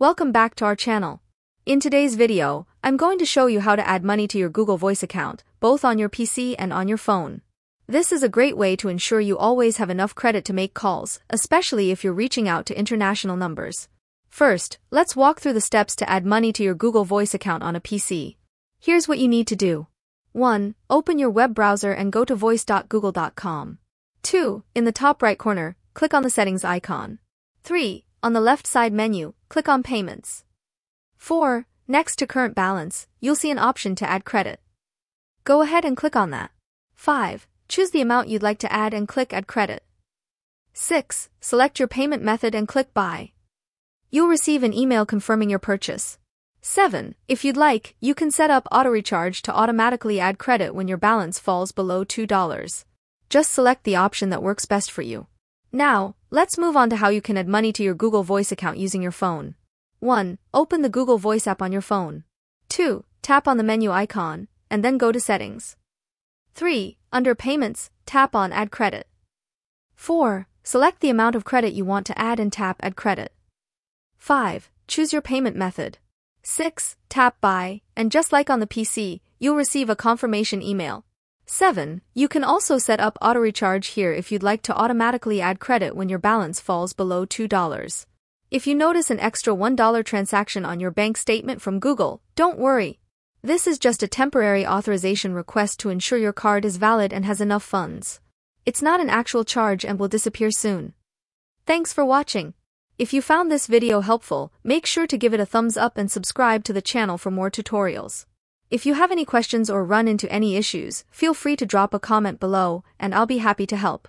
Welcome back to our channel. In today's video, I'm going to show you how to add money to your Google Voice account, both on your PC and on your phone. This is a great way to ensure you always have enough credit to make calls, especially if you're reaching out to international numbers. First, let's walk through the steps to add money to your Google Voice account on a PC. Here's what you need to do. 1. Open your web browser and go to voice.google.com. 2. In the top right corner, click on the settings icon. 3. On the left side menu, click on Payments. 4. Next to Current Balance, you'll see an option to add credit. Go ahead and click on that. 5. Choose the amount you'd like to add and click Add Credit. 6. Select your payment method and click Buy. You'll receive an email confirming your purchase. 7. If you'd like, you can set up auto recharge to automatically add credit when your balance falls below $2. Just select the option that works best for you. Now, let's move on to how you can add money to your Google Voice account using your phone. 1. Open the Google Voice app on your phone. 2. Tap on the menu icon, and then go to Settings. 3. Under Payments, tap on Add Credit. 4. Select the amount of credit you want to add and tap Add Credit. 5. Choose your payment method. 6. Tap Buy, and just like on the PC, you'll receive a confirmation email. 7. You can also set up auto recharge here if you'd like to automatically add credit when your balance falls below $2. If you notice an extra $1 transaction on your bank statement from Google, don't worry. This is just a temporary authorization request to ensure your card is valid and has enough funds. It's not an actual charge and will disappear soon. Thanks for watching. If you found this video helpful, make sure to give it a thumbs up and subscribe to the channel for more tutorials. If you have any questions or run into any issues, feel free to drop a comment below, and I'll be happy to help.